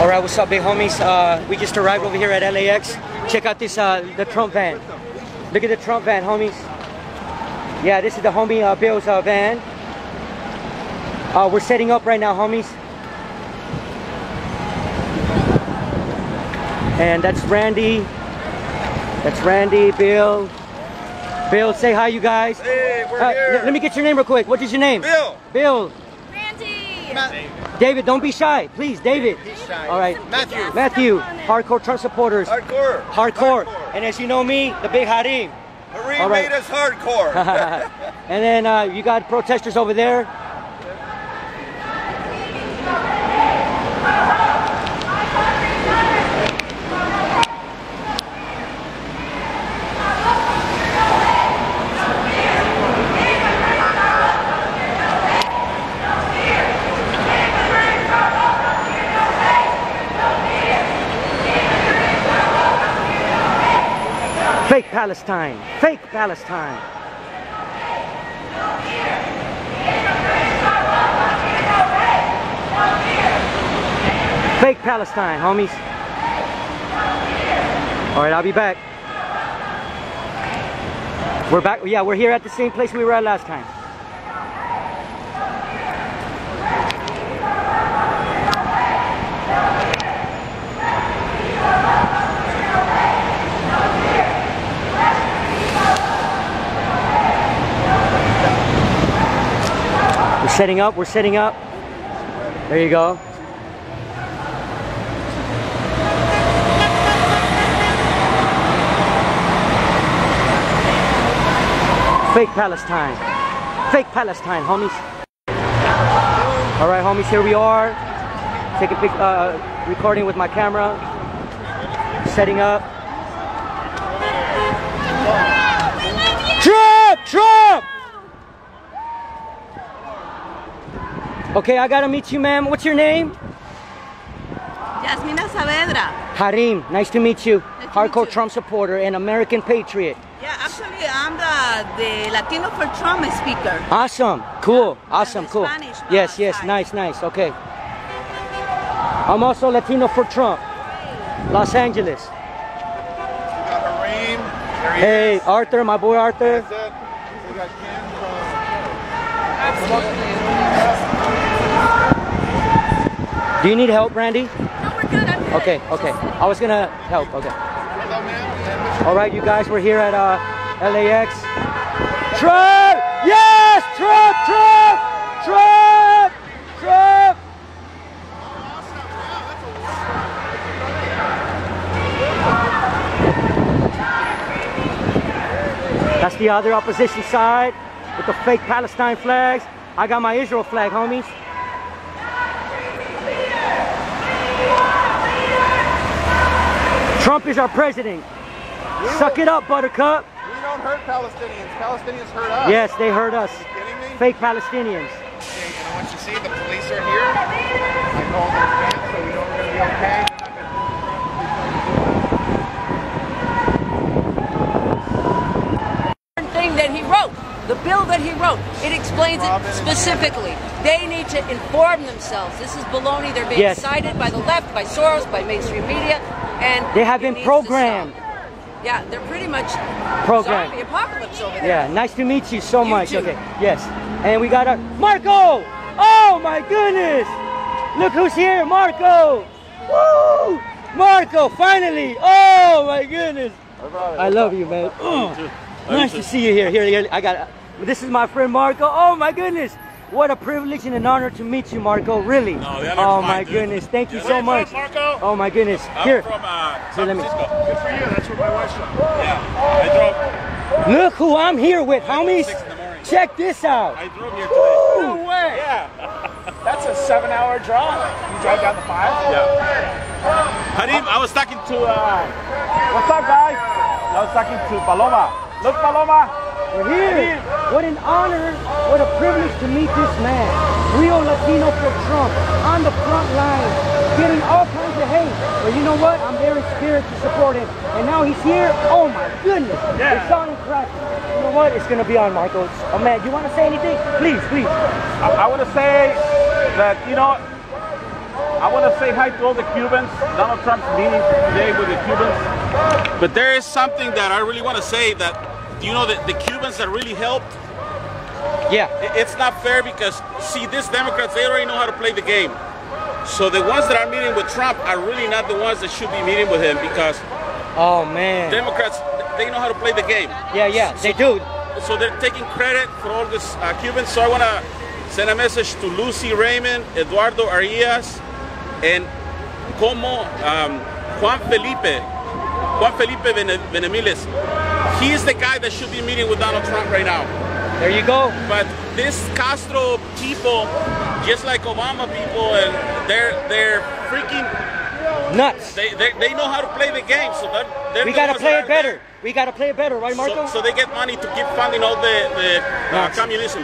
All right, what's up, big homies? Uh, we just arrived over here at LAX. Check out this, uh, the Trump van. Look at the Trump van, homies. Yeah, this is the homie uh, Bill's uh, van. Uh, we're setting up right now, homies. And that's Randy. That's Randy, Bill. Bill, say hi, you guys. Hey, we're Uh, here. Let me get your name real quick. What is your name? Bill. Bill. David, don't be shy. Please, David. shy. All right. Matthew. Matthew, hardcore Trump supporters. Hardcore. Hardcore. And as you know me, the big Harim. Harim right. made us hardcore. and then uh, you got protesters over there. Fake Palestine. Fake Palestine. Fake Palestine, homies. All right, I'll be back. We're back. Yeah, we're here at the same place we were at last time. Setting up. We're setting up. There you go. Fake Palestine. Fake Palestine, homies. All right, homies, here we are. Taking pic, uh, recording with my camera. Setting up. Trump! Trump! Okay, I gotta meet you, ma'am. What's your name? Yasmina Saavedra. Harim. Nice to meet you. to meet Hardcore you. Trump supporter and American patriot. Yeah, actually, I'm the, the Latino for Trump speaker. Awesome. Cool. Awesome. Cool. Spanish, uh, Yes, yes. side. Nice, nice. Okay. I'm also Latino for Trump. Los Angeles. We got Harim. He Hey, is. Arthur, my boy Arthur. That's it. We got Ken Do you need help, Randy? No, we're good. I'm good. Okay, okay. I was gonna help. Okay. from. Hello, ma'am. All right, you guys, we're here at uh, LAX. Trump! Yes! Trump! Trump! Trump! Trump! That's the other opposition side with the fake Palestine flags. I got my Israel flag, homies. Trump is our president. Suck it up, Buttercup. We don't hurt Palestinians. Palestinians hurt us. Yes, they hurt us. Are you kidding me? Fake Palestinians. Okay, you know what you see? The police are here. I called their fans, so we know we're going to be okay. thing that he wrote, the bill that he wrote, it explains it specifically. They need to inform themselves. This is baloney. They're being Yes. cited by the left, by Soros, by mainstream media, and They have been programmed. Yeah, they're pretty much Programmed. zombie apocalypse over there. Yeah, nice to meet you so You much. too. Okay, yes. And we got a Marco! Oh my goodness! Look who's here, Marco! Woo! Marco, finally! Oh my goodness! I love you, man. Oh, nice to see you here. Here, here, I got. This is my friend Marco. Oh my goodness! What a privilege and an honor to meet you, Marco. Really. No, the honor's oh mine, my dude. goodness! Thank you Yeah, so much. from, Marco? Oh my goodness! I'm Here, from uh, Here, San let me- Francisco. Good for you. That's where my wife's from. Yeah, I drove. look who I'm here with, homies. Six in the morning. Check this out. I drove here today. Woo! way. Yeah, That's a seven-hour drive. You drive down the five? yeah. Harim, I was talking to. Uh, What's up, guys? I was talking to Paloma. Look, Paloma. We're here. What an honor, what a privilege to meet this man. Real Latino for Trump, on the front line, getting all kinds of hate. But you know what? I'm there in spirit to support him. And now he's here. Oh my goodness. Yeah. It's on crack. You know what? It's gonna be on, Marcos. Oh man, you wanna say anything? Please, please. I, I want to say that you know, I want to say hi to all the Cubans. Donald Trump's meeting today with the Cubans. But there is something that I really want to say that you know the, the Cubans that really helped. Yeah. It's not fair because see, these Democrats they already know how to play the game. So the ones that are meeting with Trump are really not the ones that should be meeting with him because Oh man. Democrats they know how to play the game. Yeah, yeah, they do. So they're taking credit for all this uh, Cubans. So I want to send a message to Lucy Raymond, Eduardo Arias, and como um, Juan Felipe, Juan Felipe Bene- Benemiles. He's the guy that should be meeting with Donald Trump right now. There you go. But this Castro people, just like Obama people, and they're they're freaking. Nuts. They, they, they know how to play the game, so they're, they're We the gotta play it better. We gotta play it better, right, Marco? So, so they get money to keep funding all the, the uh, communism.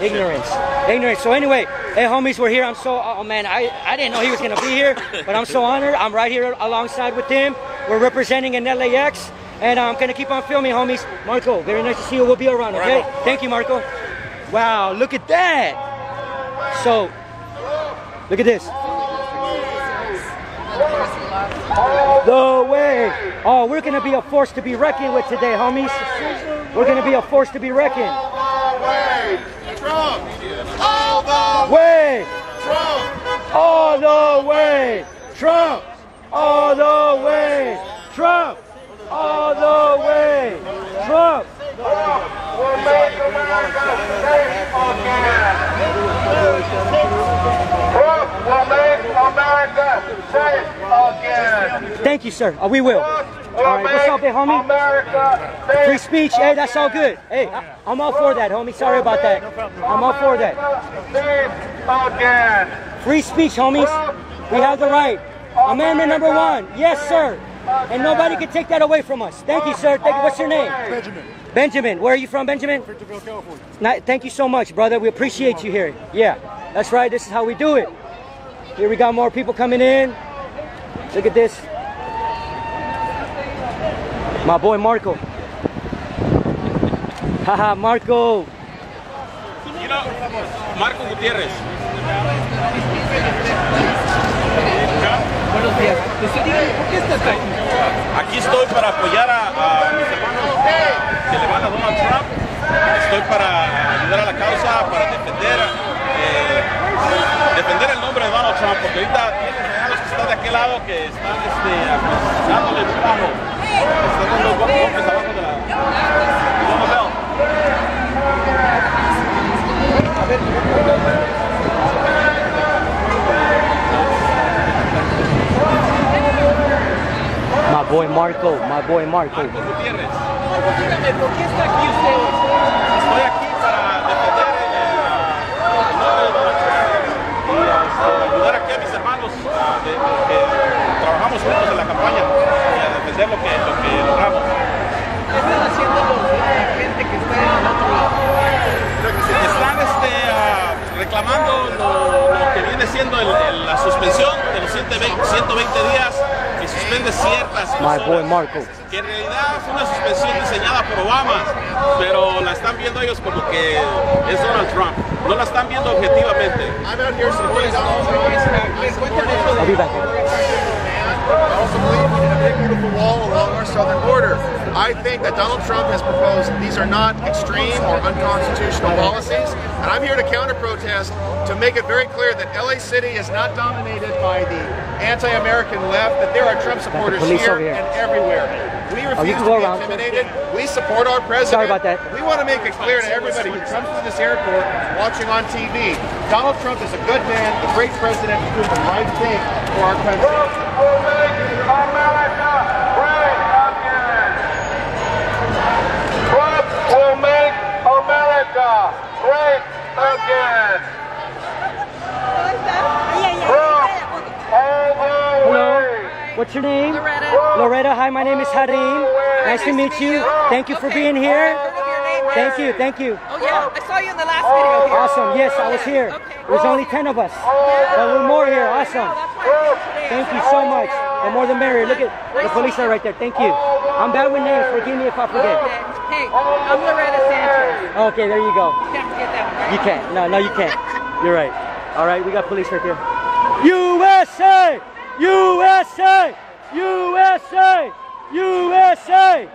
Ignorance. Ignorance. So anyway, hey homies, we're here. I'm so oh man, I, I didn't know he was gonna be here, but I'm so honored. I'm right here alongside with him. We're representing in LAX, and I'm gonna keep on filming, homies. Marco, very nice to see you. We'll be around, okay? right. Thank you, Marco. Wow, look at that. So, look at this. The way. Oh, we're gonna be a force to be reckoned with today, homies. We're gonna be a force to be reckoned. All the way. Trump! All the Way. Trump! all the way. Trump, all the way. Trump, all the way. Trump. We'll make America safe again! Trump will make America safe again! Thank you, sir. Uh, we will. All what's up, big homie? Free speech. Hey, that's all good. Hey, I- I'm all for that, homie. Sorry about that. I'm all for that. Free speech, homies. We have the right. Amendment number one. Yes, sir. And nobody can take that away from us. Thank you, sir. Thank you. What's your name? Benjamin, Benjamin. Where are you from, Benjamin? Victorville, California. Ni- Thank you so much, brother. We appreciate you here. Yeah, that's right. This is how we do it. Here we got more people coming in. Look at this. My boy Marco. Haha, Marco. You know, Marco Gutierrez. Aquí estoy para apoyar a, a mis hermanos que le van a Donald Trump. Estoy para ayudar a la causa, para defender, eh, defender el nombre de Donald Trump, porque ahorita los que están de aquel lado que están este, dándole abajo. Están dando golpes abajo de la, bell. Boy Marco. My boy Marco. Marcos Gutiérrez. Estoy aquí para defender el, el nombre de Donald Trump y ayudar aquí a mis hermanos de- de- que trabajamos juntos en la campaña y a defender lo que, lo que logramos. Están este, ah, reclamando lo, lo que viene siendo el- el- la suspensión de los 120, 120 días que suspende ciertas My boy Marco. que en realidad fue una suspensión diseñada por Obama, pero la están viendo ellos como que es Donald Trump. No la están viendo objetivamente. I'm out here supporting Donald Trump. I'll be back. I also believe we need a big beautiful wall along our southern border. I think that Donald Trump has proposed these are not extreme or unconstitutional policies, and I'm here to counter protest to make it very clear that LA City is not dominated by the anti-American left, that there are Trump supporters here here. and everywhere. We oh, you refuse can to be around. intimidated. We support our president. Sorry about that. We want to make it clear to everybody who comes to this airport watching on TV, Donald Trump is a good man, a great president, who's doing the right thing for our country. Trump will make America great again. What's your name? Loretta. Loretta. Hi, my name is oh, Harim. Oh, oh, nice to meet you. Thank you for being here. Thank you. Thank you. Oh yeah, I saw you in the last video here. Awesome. Yes, I was here. Okay. There's only 10 of us. But we're more here. Awesome. Thank you so much. The more the merrier. Look at the police are right there. Thank you. I'm bad with names. Forgive me if I forget. Hey, I'm Loretta Sanchez. Okay, there you go. You can't forget that one, right? You can't. No, no, you can't. You're right. All right, we got police right here. USA! USA! USA! USA!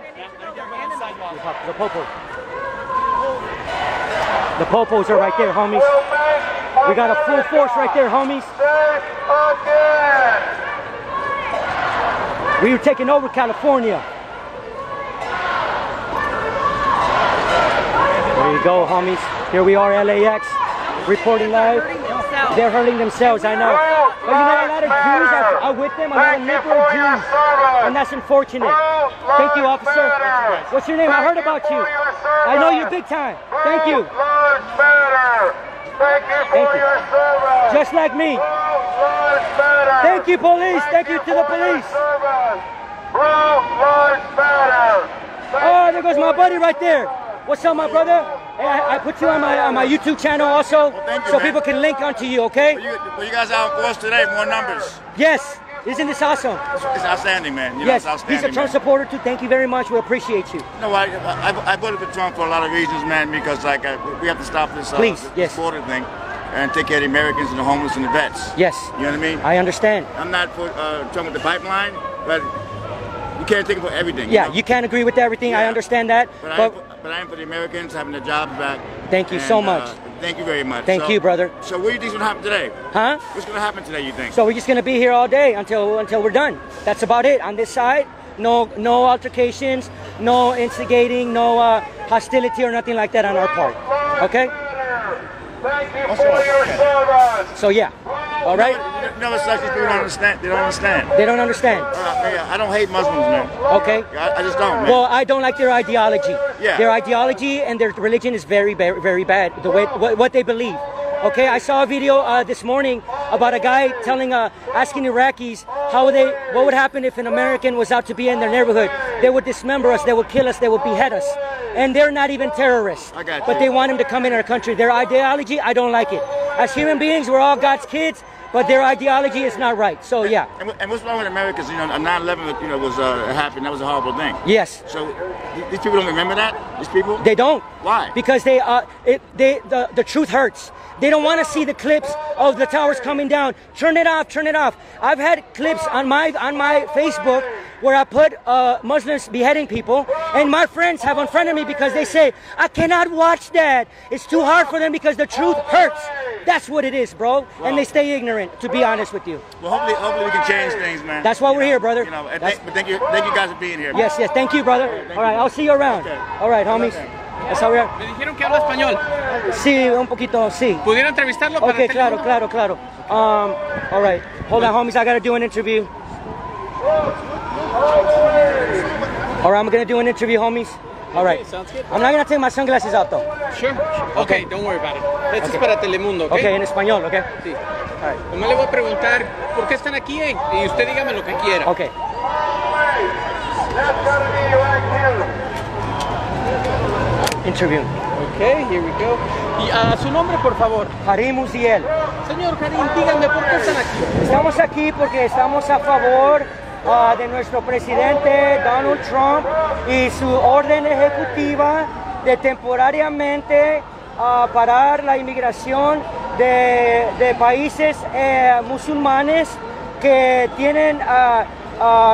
The popos. The popos are right there, homies. We got a full force right there, homies. We were taking over California. There you go, homies. Here we are, LAX, reporting live. They're hurting themselves, I know. But you know, a lot of Jews are, are with them, a lot of liberal Jews. And that's unfortunate. Thank you, officer. What's your name? I heard about you. I know you're big time. Thank you. Thank you for Thank you. your service. Just like me. Thank you, police. Thank you to the police. Oh, there goes my buddy right there. What's up, my brother? Hey, I, I put you on my on my YouTube channel also, thank you, so man. people can link onto you. Okay? Well, you, well, you guys out in force today, more numbers. Yes. Isn't this awesome? It's outstanding, man. You know, Yes. it's outstanding. He's a Trump man. supporter too. Thank you very much. We appreciate you. You know, I, I, I voted for Trump for a lot of reasons, man, because like uh, we have to stop this, uh, Please, this yes. border thing and take care of the Americans and the homeless and the vets. Yes. You know what I mean? I understand. I'm not for uh, Trump with the pipeline, but you can't take him for everything. Yeah, know? you can't agree with everything. I understand that. But, But but I am for the Americans having their jobs back. Thank you so much. Uh, thank you very much. Thank So- you, brother. So what do you think's gonna happen today? huh? What's gonna happen today? You think? So we're just gonna be here all day until until we're done. That's about it. On this side, no no altercations, no instigating, no uh, hostility or nothing like that on our part. Okay? Thank you for your service. So yeah. All right. You know sucks? People don't understand. They don't understand. They don't understand. Uh, yeah, I don't hate Muslims, man. Okay. I, I just don't, man. Well, I don't like their ideology. Yeah. Their ideology and their religion is very, very, very bad. The way what, what they believe. Okay, I saw a video uh, this morning about a guy telling, uh, asking Iraqis how they, what would happen if an American was out to be in their neighborhood. They would dismember us, they would kill us, they would behead us, and they're not even terrorists. I got But they want him to come in our country. Their ideology, I don't like it. As human beings, we're all God's kids, but their ideology is not right. So yeah, And, and what's wrong with Americans? You know, 9/11, you know, was uh, happened. That was a horrible thing. yes. So these people don't remember that. These people. They don't. Why? Because they uh it they the, the truth hurts. They don't want to see the clips of the towers coming down. Turn it off, turn it off. I've had clips on my on my Facebook where I put uh, Muslims beheading people, and my friends have unfriended me because they say I cannot watch that. It's too hard for them because the truth hurts. That's what it is, bro. And they stay ignorant. To be honest with you. Well, hopefully, hopefully we can change things, man. That's why You we're know, here, brother. You know, thank, but thank you, thank you guys for being here. man. Yes, yes. Thank you, brother. All right, I'll see you around. Okay. All right, homies. That's how we are. Me dijeron que habla español. Sí, un poquito, sí. ¿Pudiera entrevistarlo para Okay, claro, claro, claro. Um, all right. Hold on, homies. I gotta do an interview. All right, I'm gonna do an interview, homies. All right. Okay, sounds good. I'm not gonna take my sunglasses out though. Sure. Okay, don't worry about it. Esto es para Telemundo, ¿ok? Okay, en español, okay? Sí. Nomás le voy a preguntar por qué están aquí eh? y usted dígame lo que quiera. Okay. That's gonna be right here. Interview. Okay, here we go. Y a su nombre, por favor. Harim Uziel. Señor Karim, dígame por qué están aquí. Estamos aquí porque estamos a favor ah, de nuestro presidente Donald Trump y su orden ejecutiva de temporariamente ah, parar la inmigración de, de países eh, musulmanes que tienen ah,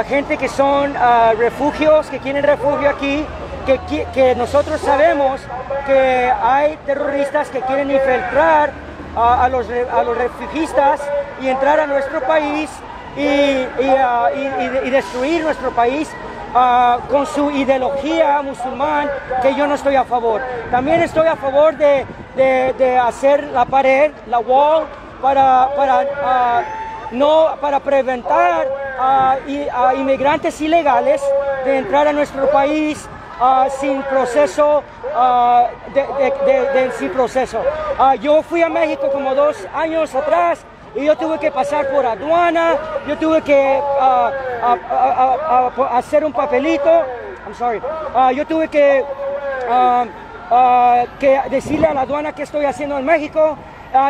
gente que son refugios, que quieren refugio aquí, que, nosotros sabemos que hay terroristas que quieren infiltrar a, los, a los refugistas y entrar a nuestro país y, y, ah, y- destruir nuestro país ah, con su ideología musulmán, que yo no estoy a favor. También estoy a favor de, de- de hacer la pared, la wall, para, para, ah, no, para preventar a, i- a inmigrantes ilegales de entrar a nuestro país ah, sin proceso, ah, de, de- de- sin proceso. Ah, yo fui a México como dos años atrás y yo tuve que pasar por aduana, yo tuve que hacer un papelito, I'm sorry, yo tuve que, que decirle a la aduana qué estoy haciendo en México,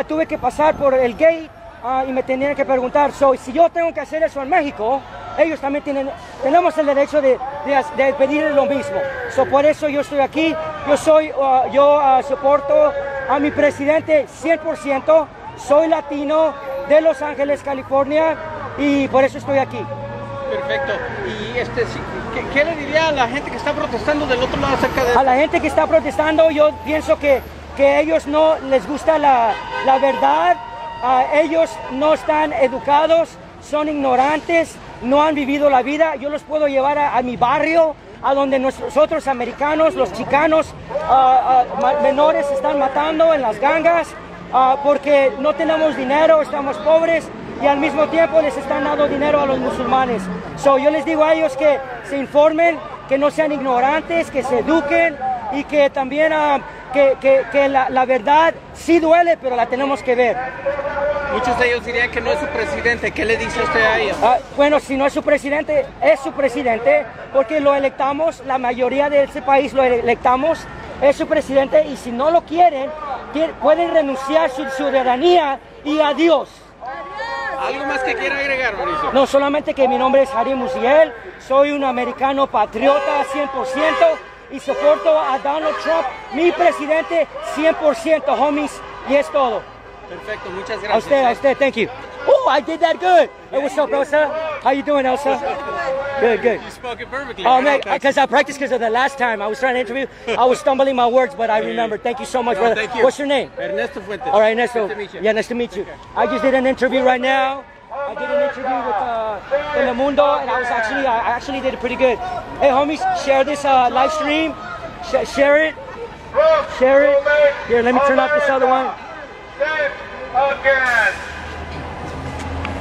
tuve que pasar por el gate ah, y me tenían que preguntar, so, si yo tengo que hacer eso en México, ellos también tienen, tenemos el derecho de, de, de pedir lo mismo. So, por eso yo estoy aquí, yo soy, ah, yo ah, soporto a mi presidente 100%, soy latino de Los Ángeles, California, y por eso estoy aquí. Perfecto. Y este, ¿qué, qué le diría a la gente que está protestando del otro lado acerca de A la gente que está protestando, yo pienso que, que ellos no les gusta la, la verdad, ah, ellos no están educados, son ignorantes, no han vivido la vida. Yo los puedo llevar a, mi barrio, a donde nosotros americanos, los chicanos ah, ah, menores están matando en las gangas porque no tenemos dinero, estamos pobres y al mismo tiempo les están dando dinero a los musulmanes. So, yo les digo a ellos que se informen, que no sean ignorantes, que se eduquen y que también que, que- que la, la verdad sí duele, pero la tenemos que ver. Muchos de ellos dirían que no es su presidente. ¿Qué le dice usted a ellos? Ah, bueno, si no es su presidente, es su presidente, porque lo electamos, la mayoría de ese país lo electamos, es su presidente, y si no lo quieren, pueden renunciar su ciudadanía y adiós. ¿Algo más que quiera agregar, Mauricio? No solamente que mi nombre es Harry Musiel, soy un americano patriota 100% y soporto a Donald Trump, mi presidente 100%, homies, y es todo. Perfecto, muchas A gracias. usted, a eh. usted, thank you. Oh, I did that good. Hey, what's up, Elsa? How you doing, Elsa? Good, good. You spoke it perfectly. Oh man, because I practiced because of the last time I was trying to interview, I was stumbling my words, but I remember. Thank you so much, No, brother. thank you. What's your name? Ernesto Fuentes. All right, Ernesto. Nice to meet you. Yeah, nice to meet you. I just did an interview right now. I did an interview with uh, Telemundo, and I was actually, I actually did it pretty good. Hey, homies, share this uh, live stream. Sh- share it. Share it. Here, let me turn off this other one. Again.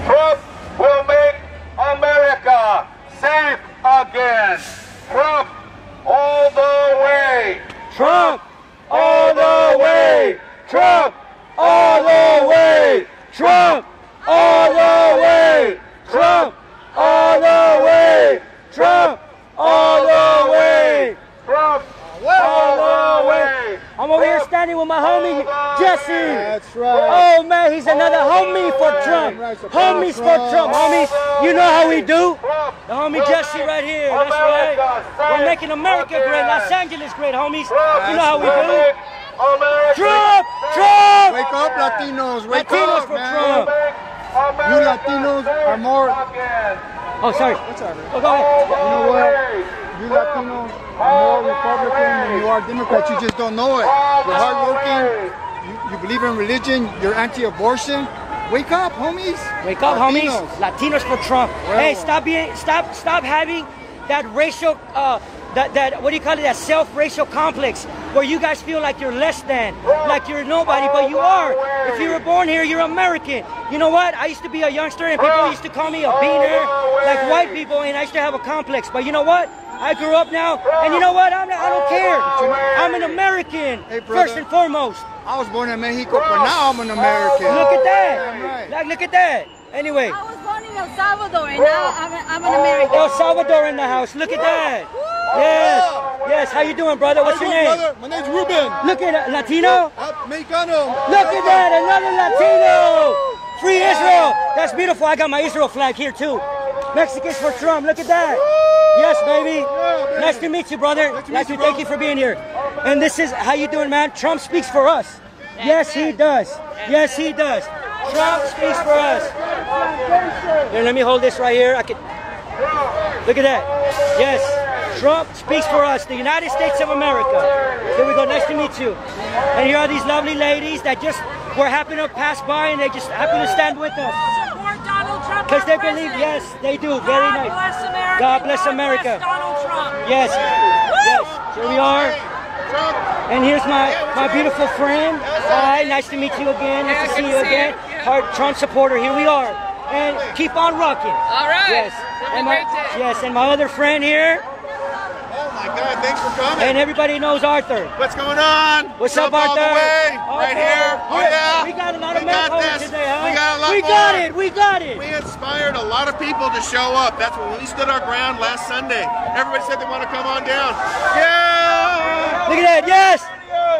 Trump will make America safe again. Trump all the way. Trump all the way. Trump all the way. Trump all the way. Trump all the way. Trump all the way. Trump all the way. I'm over here standing with my homie Jesse. That's right. Oh man, he's another homie for Trump. Homies for Trump. Homies, you know how we do. The homie Jesse right here. That's right. We're making America great. Los Angeles great, homies. You know how we will do. make America Trump! Trump! Wake up, Latinos! Wake Latinos up, for man! Trump. You Latinos are more. again. Oh, sorry. What's up, man? Oh, go ahead. You know what? You Latinos are more Republican than you are Democrats. You just don't know it. You're hardworking. You, you believe in religion. You're anti-abortion. Wake up, homies. Wake up, homies. Latinos. Latinos for Trump. Hey, stop being, stop, stop having that racial, uh, that, that, what do you call it? That self-racial complex where you guys feel like you're less than, like you're nobody, but you are. If you were born here, you're American. You know what? I used to be a youngster and people used to call me a beaner, like white people, and I used to have a complex. But you know what? I grew up now, and you know what? I'm, I don't care. Oh, I'm an American, Hey, first and foremost. I was born in Mexico, but now I'm an oh, American. Look at that. Right. Like, look at that. Anyway. I was born in El Salvador and now I'm, I'm an oh. American. El Salvador in the house. Look at that. Yes. Yes. How you doing, brother? What's your name? My name's Ruben. Look at it, Latino. Up, Mexicano. Look at that, another Latino. Free Israel. That's beautiful. I got my Israel flag here too. Mexicans for Trump. Look at that. Yes, baby. Nice to meet you, brother. Nice to thank you for being here. And this is how you doing, man? Trump speaks for us. Yes, he does. Yes, he does. Trump speaks for us. Here, let me hold this right here. I can. Look at that. Yes, Trump speaks for us, the United States of America. Here we go. Nice to meet you. And here are these lovely ladies that just were happy to pass by and they just happen to stand with us. Support Donald Trump. Because they our believe, yes, they do. Very nice. bless America. God bless America. Donald Trump. Yes, yes. Here we are. And here's my, my beautiful friend. Hi, nice to meet you again. Nice to see you again. Hard Trump supporter. Here we are. And keep on rocking. All right. Yes. And my, yes, and my other friend here. God, thanks for coming. And everybody knows Arthur. What's going on? What's up, all Arthur? Arthur. Right here. Oh yeah. We got a lot of We got men this. today, huh? We got a lot We more. got it. We got it. We inspired a lot of people to show up. That's when we stood our ground last Sunday. Everybody said they want to come on down. Yeah. Look at that. Yes.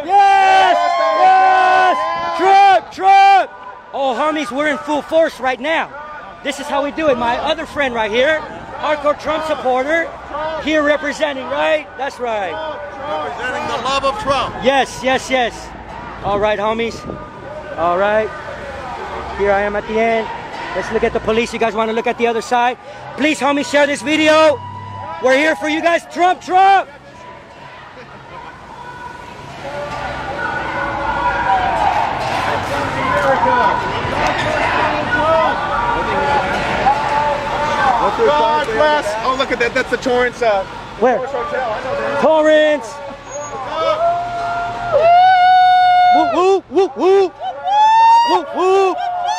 Yes. Yes. Trump. Trump. Oh, homies, we're in full force right now. This is how we do it. My other friend right here, hardcore Trump supporter, here representing, right? That's right. Representing the love of Trump. Yes, yes, yes. All right, homies. All right. Here I am at the end. Let's look at the police. You guys want to look at the other side? Please, homies, share this video. We're here for you guys. Trump, Trump. God bless. Oh, look at that. That's the Torrance. Uh, Where? Torrance Hotel. I know that. Torrance. Woo, woo, woo, woo. Woo, woo.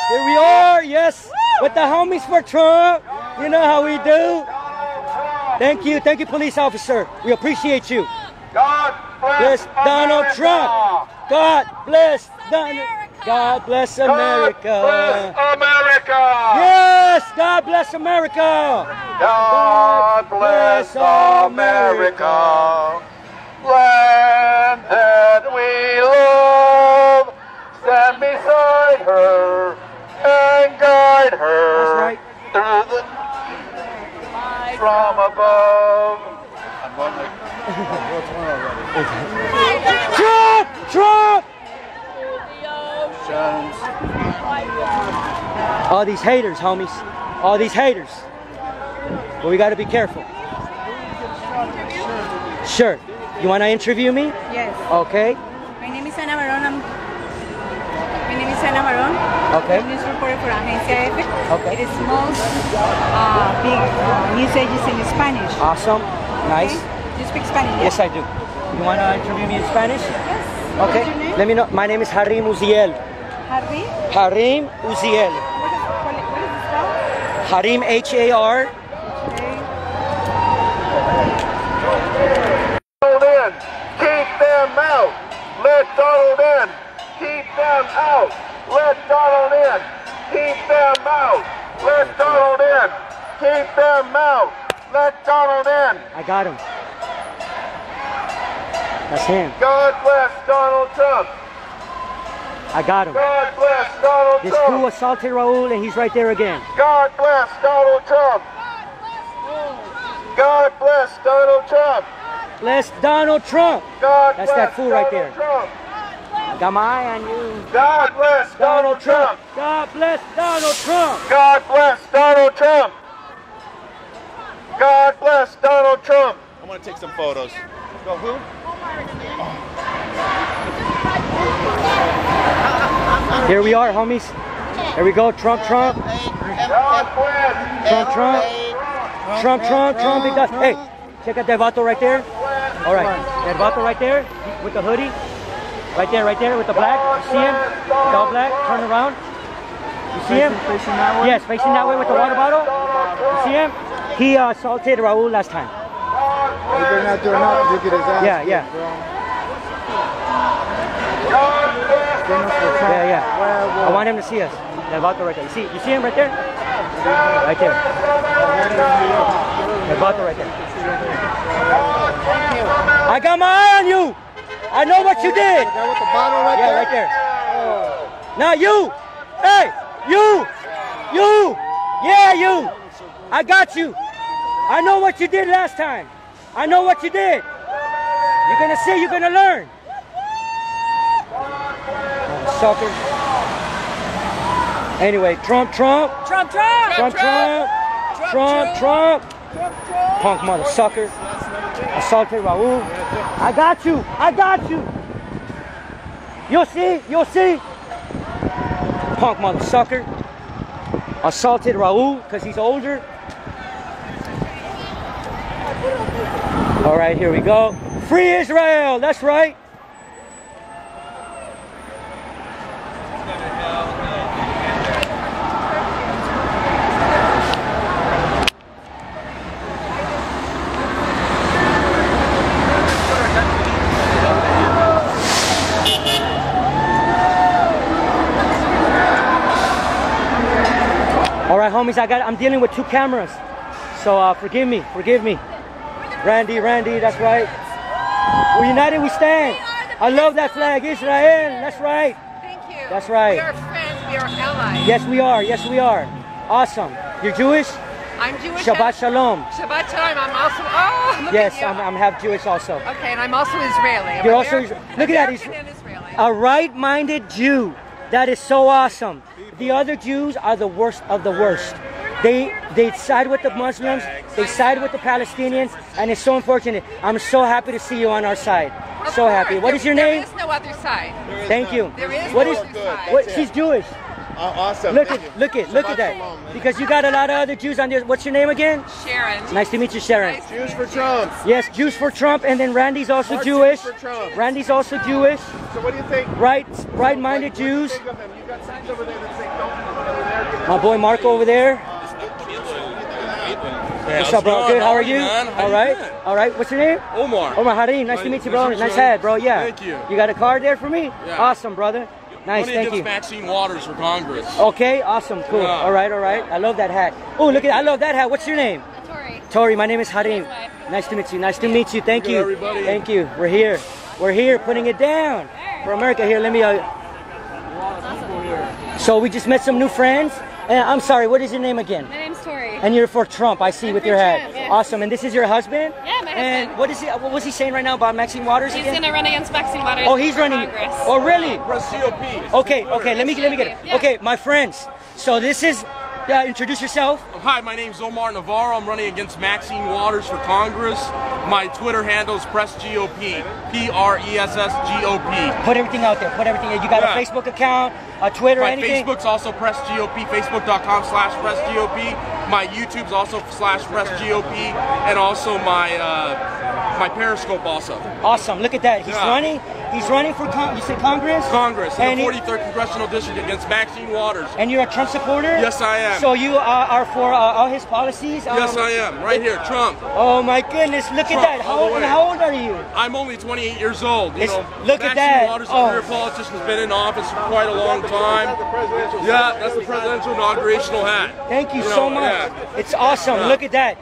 Here we are, yes, with the homies for Trump. You know how we do. Thank you, thank you, police officer. We appreciate you. God Bless Donald Trump. God bless Donald. God bless America. America. Yes, God bless America. God bless America. Land that we love. Stand beside her and guide her right. through the from above. Trump, Trump. All these haters, homies. All these haters. But we got to be careful. Sure. You want to interview me? Yes. Okay. My name is Ana Barón. I'm, my name is Ana Barón. Okay. I'm news reporter for Agencia EFE. Okay. It is most uh, big uh, news agency in Spanish. Awesome. Nice. Okay? You speak Spanish? Yes, I do. You want to interview me in Spanish? Yes. Okay. What's your name? Let me know. My name is Harim Uziel. Harry? Harim Uziel. What is, what, what is the spell? Harim H A R. Okay. Donald in. Keep them out. Let Donald in. Keep them out. Let Donald in. Keep them out. Let Donald in. Keep them out. Let Donald in. I got him. That's him. God bless Donald Trump. I got him. God bless Donald This crew Trump. assaulted Raul and he's right there again. God bless Donald Trump. God bless Donald Trump. Bless Donald Trump. God That's bless that fool right there. Trump. Got my eye on you. God bless Donald Trump. God bless Donald Trump. God bless Donald Trump. God bless Donald Trump. I want to take some photos. Go who? Here we are, homies. Here we go. Trump, Trump. Trump, Trump. Trump, Trump, Trump. Big dog. Hey, check out that vato right there. All right, that vato right there with the hoodie. Right there, right there with the black. You see him? The all black. Turn around. You see him? Facing that way? Yes, facing that way with the water bottle. You see him? He uh, assaulted Raul last time. He better not do enough to get his ass. Yeah, yeah. bro. God bless. Dennis for Trump. Yeah, yeah. Well, I want him to see us. That vato right there. You see? You see him right there? Right there. That vato right there. I got my eye on you. I know what you did. That with the bottle right Yeah, right there. Now you. Hey, you. You. Yeah, you. I got you. I know what you did last time. I know what you did. You're gonna see, you're gonna learn. Sucker. Anyway, Trump, Trump, Trump, Trump. Trump, Trump, Trump, Trump, punk mother sucker. Assaulted Raul. I got you. I got you. You'll see. You'll see. Punk mother sucker. Assaulted Raul because he's older. All right, here we go. Free Israel. That's right. All right, homies, I got. I'm dealing with two cameras, so uh, forgive me, forgive me. Randy, Randy, that's right. We're united, we stand. I love that flag, Israel. That's right. Thank you. That's right. We are friends. We are allies. Yes, we are. Yes, we are. Awesome. You're Jewish? I'm Jewish. Shabbat shalom. Shabbat shalom. I'm also. Oh, look Yes, at. I'm, I'm half Jewish also. Okay, and I'm also Israeli. I'm You're also American, Isra- look at that, American Isra- and Israeli. A right-minded Jew. That is so awesome. The other Jews are the worst of the worst. They they side with the Muslims, they side with the Palestinians, and it's so unfortunate. I'm so happy to see you on our side. So happy. What is your name? There is no other side. Thank you. There is What no is other side. what she's Jewish. Oh, awesome. Look Thank at you. look at look at that. shalom. Because you got a lot of other Jews on there. What's your name again? Sharon. Nice to meet you, Sharon. Jews for Trump. Yes, Jews for Trump, and then Randy's also More Jewish. Jews for Trump. Randy's also Jewish. So what do you think? Right, right-minded Jews. Think of them. You got signs over there say don't over there. My boy Marco over there. What's up, bro? Good. How are you? All right. All right. What's your name? Omar. Omar Harim. Nice to meet you, bro. Nice to meet Nice you. head, bro. Yeah. Thank you. You got a card there for me? Yeah. Awesome, brother. Nice. Running Thank you. Maxine Waters for Congress. Okay. Awesome. Cool. Yeah. All right. All right. I love that hat. Oh, look at. I love that hat. What's your name? Tori. Tori. My name is Harim. Nice to meet you. Nice to meet you. Thank you. everybody. Thank you. We're here. We're here putting it down for America. Here, let me. Uh, so we just met some new friends. And I'm sorry. What is your name again? My name's Tori. And you're for Trump, I see, with your hat. Trump, yeah. Awesome. And this is your husband? Yeah, my husband. And what is he? Uh, what was he saying right now about Maxine Waters He's gonna run against Maxine Waters. Oh, he's for running. Congress. Oh, really? Press GOP. Okay, okay. Let me let me get it. Yeah. Okay, my friends. So this is. Uh, introduce yourself. Hi, my name's Omar Navarro. I'm running against Maxine Waters for Congress. My Twitter handle is Press GOP. P R E S S G O P. Put everything out there. Put everything. You got Yeah. a Facebook account, a Twitter, My anything? Facebook's also Press GOP. Facebook.com slash Press GOP. My YouTube's also slash Press GOP. And also my uh, my Periscope also. Awesome. Look at that. He's Yeah. running. He's running for con- you said Congress. Congress in And the he- 43rd Congressional District against Maxine Waters. And you're a Trump supporter? Yes, I am. So you are, are for uh, all his policies? Yes, Um, I am. Right here, Trump. Oh my goodness! Look Trump, at that. How old, how old are you? I'm only 28 years old. You It's- know, look at that. Maxine that. Waters, Oh. a career politician, has been in office for quite a long time. Yeah, that's the presidential inaugurational hat. Thank you, You so know, much. yeah. It's awesome. Yeah. Look at that.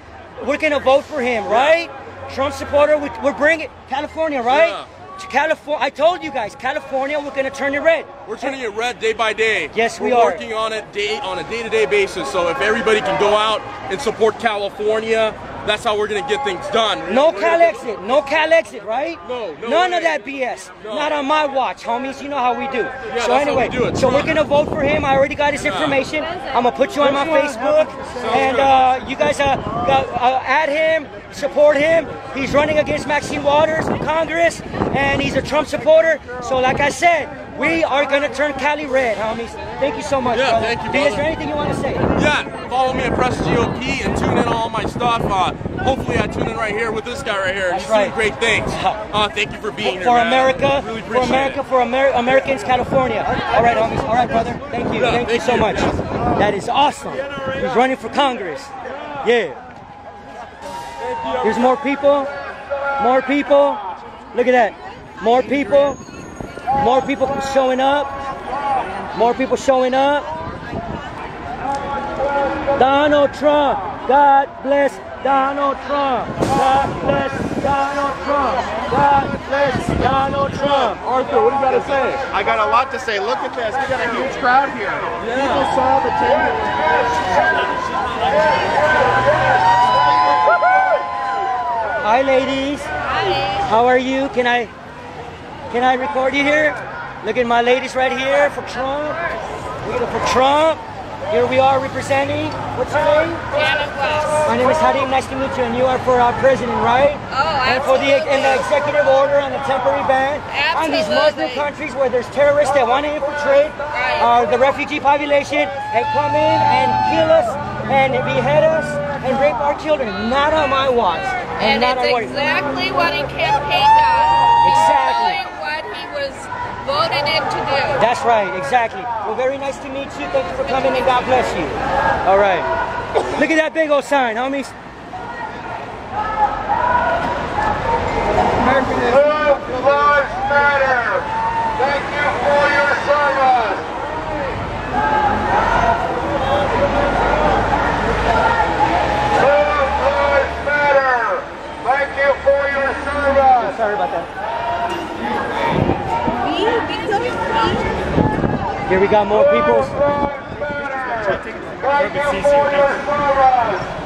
We're gonna vote for him, right? Trump supporter. we- We're bringing California, right? Yeah. To California. I told you guys, California. We're gonna turn it red. We're turning it red day by day. Yes, we We're are. working on it day on a day-to-day basis. So if everybody can go out and support California, that's how we're going to get things done. No We're Calexit. No Calexit, right? No, no None way. of that BS. No. Not on my watch, homies. You know how we do. Yeah, so that's how anyway, we do it. so we're gonna vote for him. I already got his Yeah. information. I'm gonna put you on my Facebook, and uh, you guys uh, uh, uh, add him, support him. He's running against Maxine Waters in Congress, and he's a Trump supporter. So, like I said, we are gonna turn Cali red, homies. Thank you so much. Yeah, brother. thank you, brother. Is there anything you want to say? Yeah, follow me at Press GOP and tune in on all my stuff. Uh, hopefully, I tune in right here with this guy right here. That's He's right. doing great things. Uh, thank you for being here, for. America, Really for America, it. for Amer- Americans, California. All right, homies. All right, brother. Thank you. Yeah, thank, you so you. much. That is awesome. He's running for Congress. Yeah. There's more people. More people. Look at that. More people. More people showing up. More people showing up. Donald Trump. God bless Donald Trump. God bless Donald Trump. God bless Donald Trump. Arthur, what do you got to say? I got a lot to say. Look at this. We got a huge crowd here. People saw the table. Hi, ladies. Hi. How are you? Can I can I record you here? Look at my ladies right here for Trump. Look at for Trump. Here we are representing. What's your name? Janet West. My name is Harim. Nice to meet you. And you are for our president, right? Oh, And for the and the executive order on the temporary ban on these Muslim countries where there's terrorists that want to infiltrate uh, the refugee population and come in and kill us and behead us and rape our children. Not on my watch. And, And not it's on exactly what he campaigned on. Exactly. doing what he was voted in to do. That's right, exactly. Well, very nice to meet you. Thank you for coming and God bless you. All right. Look at that big old sign, homies. Blue Lives Matter. Thank you for your service. Blue Lives Matter. Thank you for your service. Sorry about that. Here we got more people. Thank you for your service.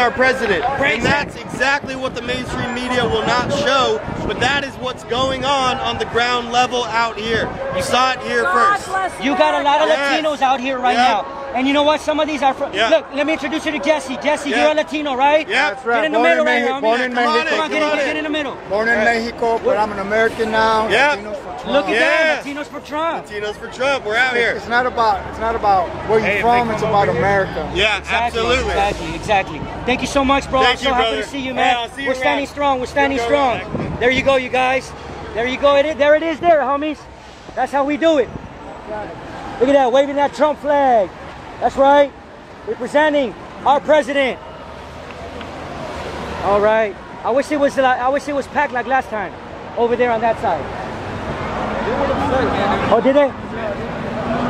our president. And that's exactly what the mainstream media will not show, but that is what's going on on the ground level out here. You saw it here first. You got a lot of Yes. Latinos out here right Yeah. now. And you know what? Some of these are from. Yeah. Look, let me introduce you to Jesse. Jesse, Yeah. you're a Latino, right? Yeah. That's right. Get in the Born middle in right Mexico- born homie. in Come on, Mexico. Come on, get in, get in the middle. Born in Mexico, but I'm an American now. Yeah. Latinos for Trump. Look at Yeah. that. Latinos for Trump. Latinos for Trump. We're out here. It's not about it's not about where you're Hey, from. It's about over here- America. Yeah, Exactly, absolutely. Exactly, exactly. Thank you so much, bro. Thank I'm so you, happy brother. to see you, Yeah, man. I'll see you We're standing strong. We're standing strong. going, There you go, you guys. There you go. It is, there it is there, homies. That's how we do it. Look at that, waving that Trump flag. That's right. Representing our president. All right. I wish it was like, I wish it was packed like last time over there on that side. Oh, did they?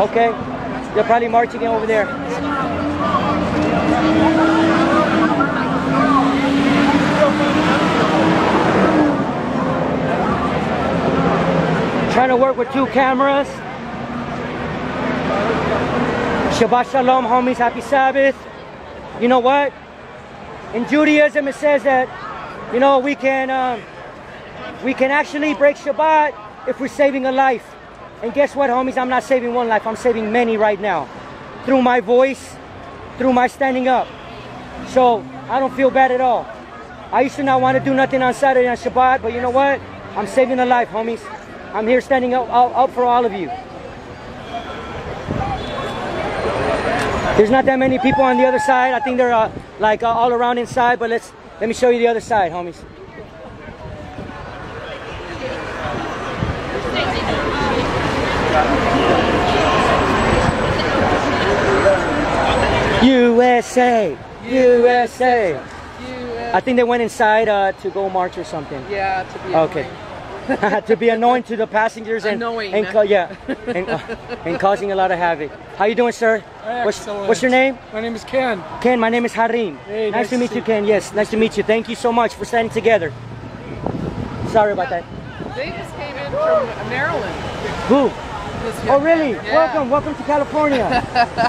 Okay. They're probably marching in over there. Trying to work with two cameras. Shabbat Shalom, homies. Happy Sabbath. You know what? In Judaism, it says that, you know, we can, um, we can actually break Shabbat if we're saving a life. And guess what, homies? I'm not saving one life. I'm saving many right now. Through my voice, through my standing up. So I don't feel bad at all. I used to not want to do nothing on Saturday on Shabbat, but you know what? I'm saving a life, homies. I'm here standing up, up, up for all of you. There's not that many people on the other side. I think they're uh, like uh, all around inside, but let's let me show you the other side, homies. USA, USA. USA. I think they went inside uh, to go march or something. Yeah, to be Okay. to be annoying to the passengers and, Annoying. and ca- yeah, and, uh, and causing a lot of havoc. How you doing, sir? What's, Excellent. what's your name? My name is Ken. Ken, my name is Harim. Hey, nice, to meet you, Ken. Yes, nice to meet you. Thank you so much for standing together. Sorry about that. They just came in from Maryland. Who? Oh, really? Yeah. Welcome, welcome to California.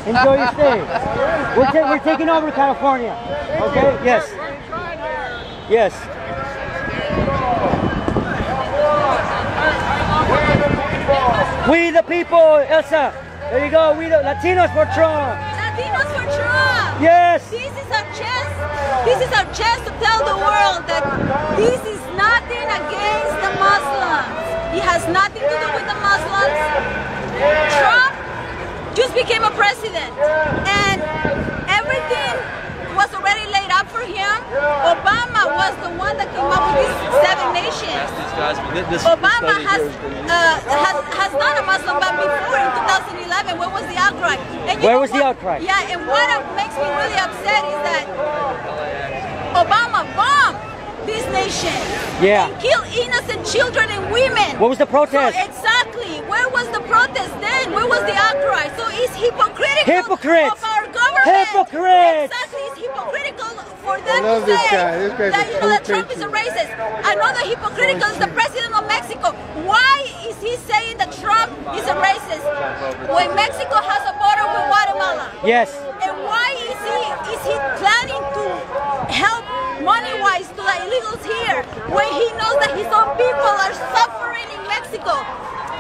Enjoy your stay. We're, ta- we're taking over California. Okay? Yes. Yes. We the people, Elsa. There you go. We the Latinos for Trump. Latinos for Trump. Yes. This is our chance. This is our chance to tell the world that this is nothing against the Muslims. It has nothing to do with the Muslims. Trump just became a president, and everything was already laid up for him. Obama was the one that came up with these seven nations. Obama has, uh, has has done a Muslim ban before in 2011. Where was the outcry? And Where know was the outcry? Yeah, and what uh, makes me really upset is that Obama bombed this nation. Yeah. And killed innocent children and women. What was the protest? So exactly. Where was the protest then? Where was the outcry? So it's hypocritical Hypocrites. of our government. Hypocrites. Exactly. It's hypocritical for them love to this say guy. This guy's that you know that Trump is a racist. Another hypocritical is the president of Mexico. Why is he saying that Trump is a racist when Mexico has a border with Guatemala? Yes. And why is he is he planning to help money-wise to the illegals here when he knows that his own people are suffering in Mexico?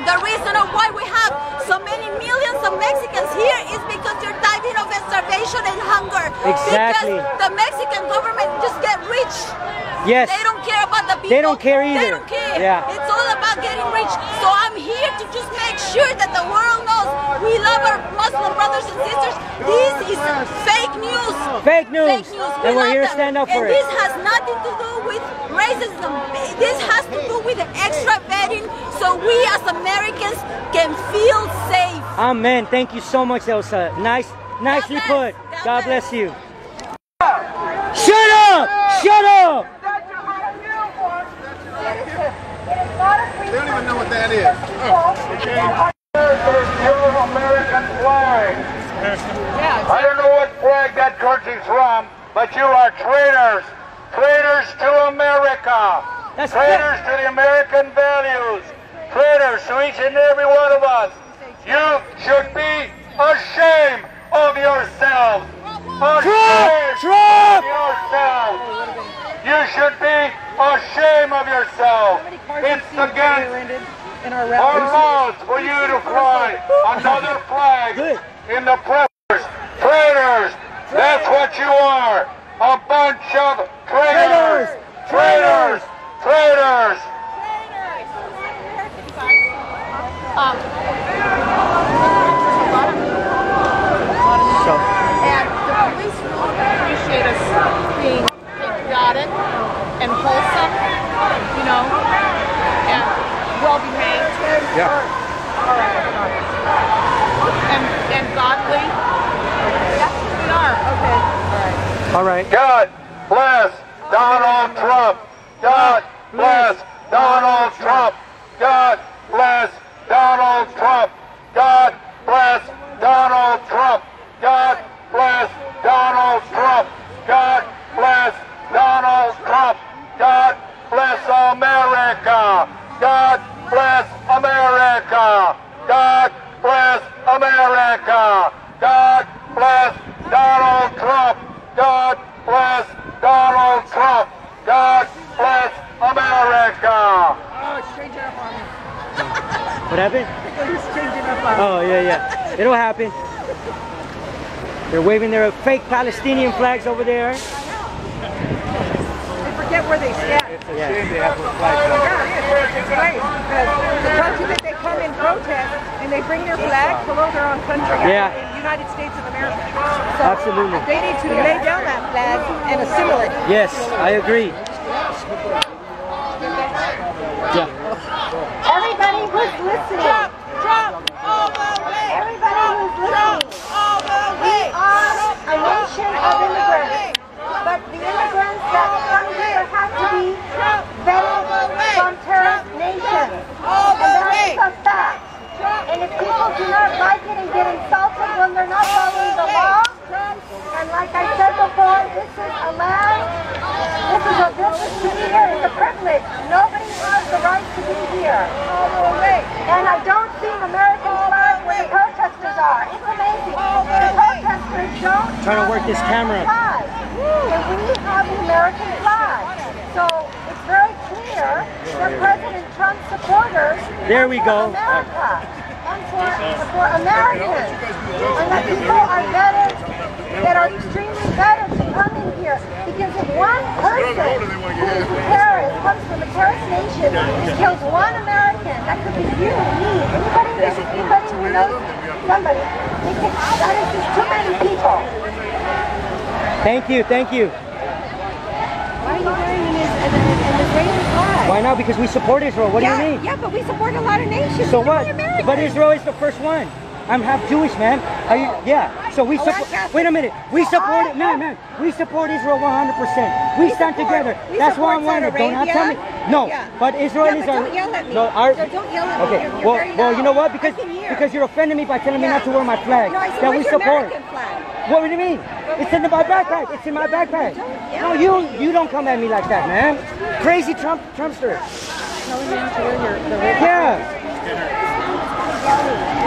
The reason of why we have so many millions of Mexicans here is because they're dying of starvation and hunger. Exactly. Because the Mexican government just get rich. Yes. They don't care about the people. They don't care They either. don't care. Yeah. About getting rich. So I'm here to just make sure that the world knows we love our Muslim brothers and sisters. This is fake news. Fake news. Fake news. And We we're here to stand up for and it. this has nothing to do with racism. This has to do with extra vetting so we as Americans can feel safe. Amen. Thank you so much, Elsa. Nice, nicely put. God bless you. Shut up! Shut up! They don't even know what that is. Your American flag. I don't know what flag that country's from, but you are traitors. Traitors to America. traitors to the American values. Traitors to each and every one of us. You should be ashamed of yourselves. ashamed Trump! of yourself. You should be ashamed of yourself. It's against our laws for you to fly another flag in the press. Traitors! That's what you are! A bunch of traitors! Traitors! Traitors! So, And the police really appreciate us being patriotic and wholesome, you know, and well behaved. Yeah. All right, all right. And, and godly. Yeah, we are. Okay. All right. all right. God bless Donald Trump. God bless Donald Trump. God bless Donald Trump. God bless Donald Trump. God bless Donald Trump. God bless Donald Trump. God bless America. God bless America. God bless America. God bless Donald Trump. God bless Donald Trump. God bless America. What happened? Oh, yeah, yeah. It'll happen. They're waving their fake Palestinian flags over there. They forget where they stand. Yeah. Yeah, it's great because the country that they come in protest and they bring their flag below their own country. Yeah. The United States of America. So Absolutely. They need to lay down that flag and assimilate. Yes, I agree. Yeah. Everybody who's listening. Trump, Trump, all the way. Everybody who's listening. all the way. We are a nation of immigrants. But the immigrants that come here have to be vetted from terrorist nations. And that is a fact. And if people do not like it and get insulted when they're not following the law, and like I said before, this is a land, this is a business to be here. It's a privilege. Nobody has the right to be here. And I don't see an American flag where the protesters are. It's amazing. The protesters don't Trying to work this camera. flag. And we have the American flag. So it's very clear that President Trump's supporters There we go. America and for, for Americans. And that people are vetted, that are extremely vetted to come in here. Because if one person who is a terrorist comes from a terrorist nation and kills one American, that could be you, me, anybody, anybody who knows somebody, that is just too many people. Thank you, thank you. Why are you wearing an, an, an Israeli flag? Why not? Because we support Israel. What yeah, do you mean? Yeah, but we support a lot of nations. So what? But Israel is the first one. I'm half Jewish, man. Are you, yeah. So we Oh, support. Wait a minute. We support it, man, man. We support Israel 100. percent We stand together. That's why I'm it. Don't tell me. No, but Israelis Yeah, but are. don't yell at me. No, our, don't yell at me. Okay. Well, well, you know what? Because I can hear. because you're offending me by telling me not to wear my flag. No, I said, that we support. American flag? What do you mean? It's in my backpack. It's in my backpack. No, you you don't come at me like that, man. Crazy Trump Trumpster. Telling them to wear your, the red Yeah.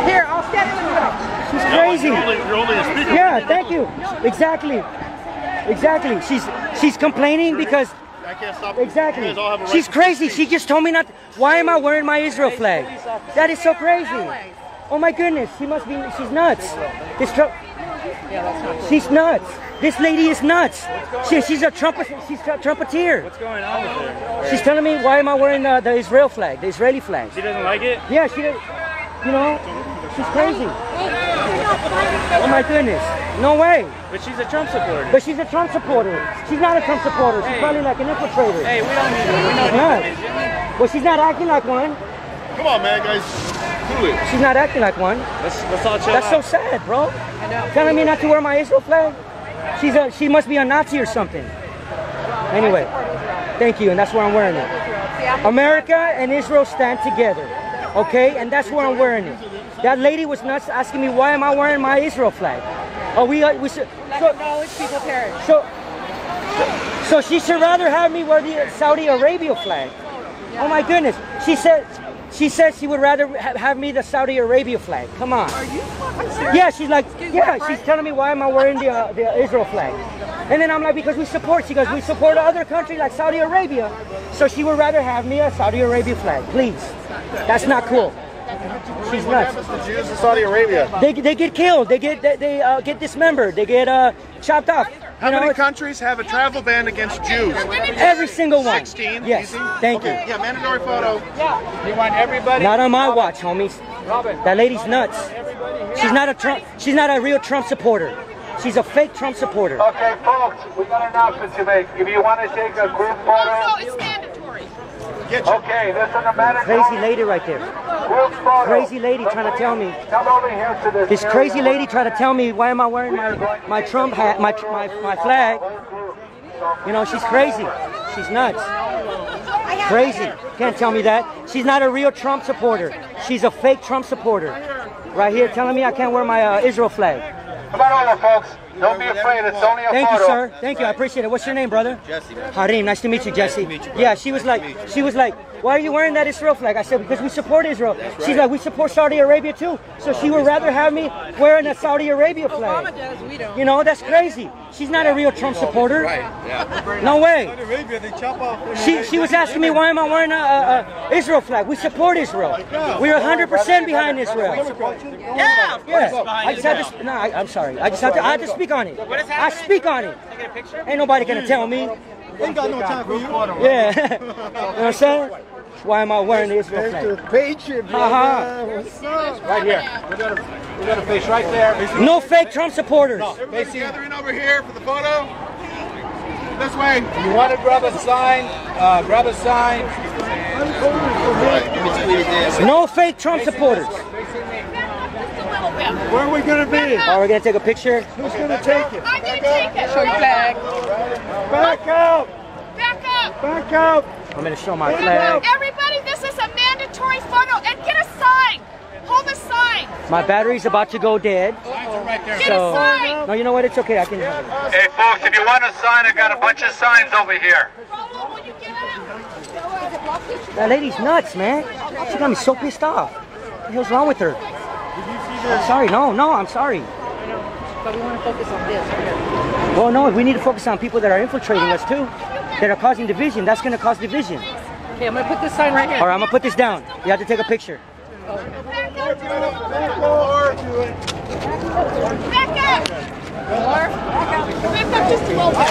Here, I'll stand in the middle. She's crazy. You're only, you're only a speaker. Yeah, thank you. Exactly. Exactly. She's she's complaining because I can't stop. exactly. You guys all have a right She's crazy. She just told me not. Why am I wearing my Israel flag? That is so crazy. Oh my goodness. She must be. She's nuts. This Trump. She's nuts. This lady is nuts. She, she's a trumpet. She's a trumpeter. What's going on with her? She's telling me why am I wearing uh, the Israel flag, the Israeli flag? She doesn't like it? Yeah, she. did- You know, she's crazy. Oh my goodness. No way. But she's a Trump supporter. But she's a Trump supporter. She's not a Trump supporter. She's Hey. probably like an infiltrator. Hey, we don't need her. We know Yeah. Well, she's not acting like one. Come on, man, guys. Cool it. She's not acting like one. Let's, let's all chill That's so sad, bro. Telling me not to wear my Israel flag. She's a. She must be a Nazi or something. Anyway, thank you, and that's why I'm wearing it. America and Israel stand together. Okay, and that's why I'm wearing it. That lady was nuts asking me why am I wearing my Israel flag? Oh, we uh, we should. So, Knowledge people perish. so, so she should rather have me wear the Saudi Arabia flag. Oh my goodness. She said, She says she would rather ha- have me the Saudi Arabia flag. Come on. Are you fucking serious? Yeah, she's like, Excuse yeah, Frank. she's telling me why am I wearing the, uh, the Israel flag? And then I'm like, because we support. She goes, we support other countries like Saudi Arabia. So she would rather have me a Saudi Arabia flag. Please. That's not cool. She's nuts. The Jews in Saudi Arabia. They, they get killed. They get they, they uh, get dismembered. They get uh, chopped off. How You know, many countries have a travel ban against Jews? Every single one. 16. Yes. Easy. Thank Okay, you. Yeah, mandatory photo. Yeah. You want everybody? Not on my watch, homies. Robin. That lady's nuts. She's not a Trump. She's not a real Trump supporter. She's a fake Trump supporter. Okay, folks, we got an announcement to make. If you want to take a group photo, It's mandatory. okay, this is a mandatory Crazy lady right there. Crazy lady trying to tell me. Come over here to this. This crazy lady trying to tell me why am I wearing my, my Trump hat, my, my my flag. You know, she's crazy. She's nuts. Crazy. Can't tell me that. She's not a real Trump supporter. She's a fake Trump supporter. Right here telling me I can't wear my uh, Israel flag. Come on over, folks. Don't be afraid. It's only a Thank photo. you, sir. Thank you. I appreciate it. What's your name, brother? Jesse. Harim. Nice to meet you, Jesse. Yeah, she was like, she was like, why are you wearing that Israel flag? I said, because we support Israel. She's like, we support Saudi Arabia too. So she would rather have me wearing a Saudi Arabia Obama flag. does, we don't. You know, that's crazy. She's not a real Trump supporter. No way. She, she was asking me why am I wearing a, a, a Israel flag? We support Israel. We're 100% behind Israel. Yeah, of course. Yeah, I just have to. No, I, I'm sorry. I just have to. I have to speak on it. I speak on it. Ain't nobody gonna tell me. Ain't got no time for you. Yeah, you know what I'm saying? Why am I wearing the Israel flag? Patriot, Uh-huh. What's up? Right here. We got a, we got a face right there. No fake Trump supporters. Everybody gathering over here for the photo. This way. You want to grab a sign? Uh, grab a sign. No fake Trump supporters. Where are we gonna be? Oh, we're gonna take a picture. Who's gonna take it? I'm gonna take it. Show your flag. Back up! Back up. Back up! I'm gonna show my flag. Everybody, this is a mandatory photo. And get a sign. Hold a sign. My battery's about to go dead. Get So, a sign. no, you know what? It's okay. I can have it. Hey, folks, if you want a sign, I got a bunch of signs over here. Rolo, will you get it? That lady's nuts, man. She got me so pissed off. What the hell's wrong with her? I'm sorry. No, no, I'm sorry. I know. But we want to focus on this. Well, no, we need to focus on people that are infiltrating us too, that are causing division. That's going to cause division. Okay, I'm gonna put this sign right here. All right, I'm gonna put this down. You have to take a picture. Back up. Back up just a little bit.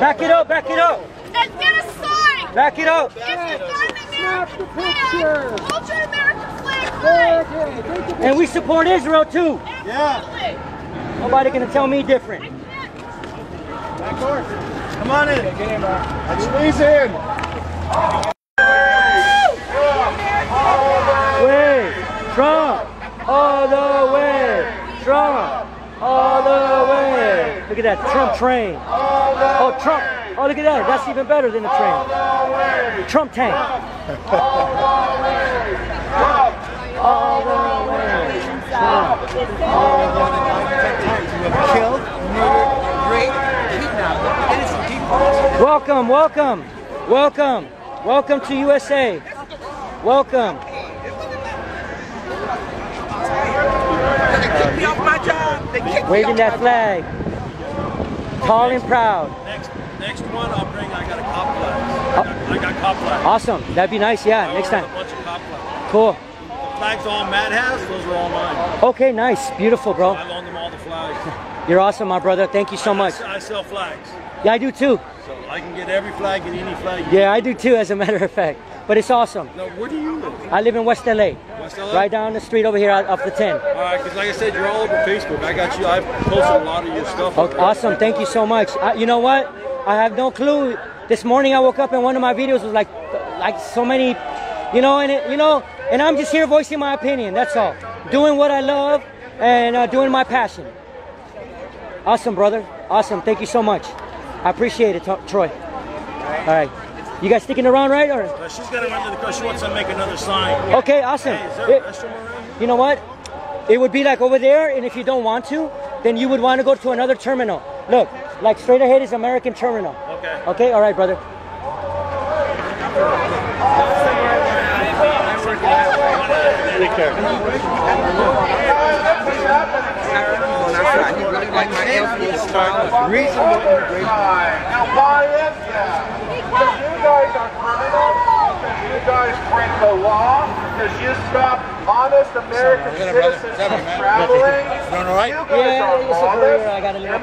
Back it up, back it up, And get a sign. back it up. If you got an American flag, hold your American flag. And we support Israel too. Absolutely. Nobody gonna tell me different. Come on in. Squeeze in. Way, Trump, all the way, Trump, all the way. Look at that Trump train. Oh, Trump. Oh, look at that. That's even better than the train. Trump tank. All the way. Trump. All the way. Trump. All the way. Killed, murdered, Welcome, welcome, welcome, welcome to USA. Welcome. They kicked me off my job. They kicked me Waving that flag. Tall and proud. Next, next one I'll bring. I got a cop flags. Oh. I got cop flags. Awesome. That'd be nice. Yeah, next time. ordered A bunch of cop flags. Cool. The flags all Matt has, those are all mine. Okay, nice. Beautiful, bro. I loaned them all the flags. You're awesome, my brother. Thank you so much. I sell flags, Yeah, I do too. so I can get every flag and any flag. you Yeah, I do too, as a matter of fact. But it's awesome. Now, where do you live? I live in West LA. West LA? Right down the street over here out- off the 10. All right, because like I said, you're all over Facebook. I got you. I've posted a lot of your stuff. Okay, awesome. Thank you so much. I, you know what? I have no clue. This morning I woke up and one of my videos was like, like so many, you know, and it, you know, and I'm just here voicing my opinion. That's all. Doing what I love and uh, doing my passion. Awesome, brother. Awesome. Thank you so much. I appreciate it, Troy. All right. You guys sticking around, right? Or Uh, she's got to run to the car. She wants to make another sign. okay, awesome. Hey, is there a It- restroom around here? you know what? It would be like over there, and if you don't want to, then you would want to go to another terminal. Look, like straight ahead is American Terminal. Okay. Okay, all right, brother. Take care. like my Air Force style. Reasonable immigration. Now, why is that? Because you guys are criminals. Because you guys break the law. Because you stop honest American Sorry, citizens from traveling. You guys yeah, are lawless,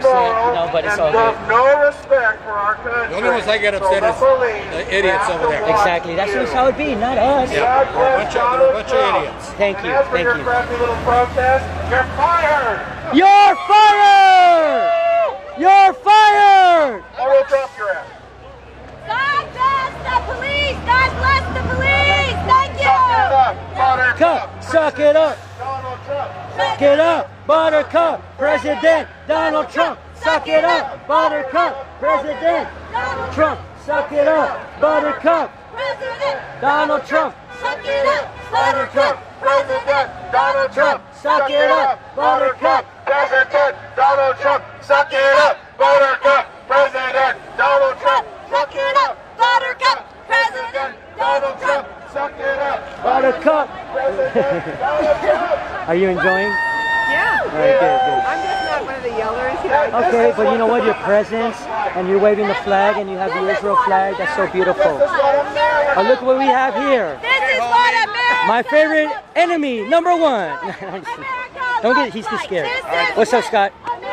immoral, no, but it's and have no respect for our country. The only ones I get upset so is the idiots over there. Exactly. That's you. how it be, not us. Yeah, we're a bunch, of, we're a bunch of idiots. Thank you. And as for Thank your you. crappy little protest, you're fired! You're fired! You're fired! I will drop your ass. God bless the police! God bless the police! Thank you! Cup, suck it up. Suck it up, Buttercup, President Donald Trump. Suck it up, Buttercup, President Donald Trump. Suck it up, Buttercup, President Donald Trump. Suck it up, Buttercup! President Donald Trump. Suck it up, Buttercup. President Donald Trump. Suck it up, Buttercup. President Donald Trump. Suck it up, Buttercup! President Donald Trump. Suck it up. Buttercup. Are you enjoying? Yeah. All right, good, good. I'm just not one of the yellers. You know. Okay, but you know what? Your presence and you're waving the flag and you have the Israel flag. That's so beautiful. Oh, look what we have here. This is what America My favorite enemy, number one. Don't get, he's too scared. What's up, Scott? This is